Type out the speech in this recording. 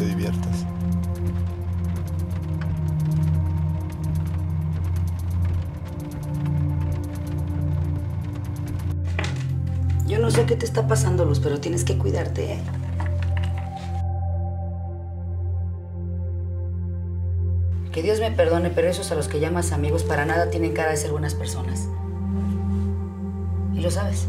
Te diviertas. Yo no sé qué te está pasando, Luz, pero tienes que cuidarte, ¿eh? Que Dios me perdone, pero esos a los que llamas amigos para nada tienen cara de ser buenas personas. Y lo sabes.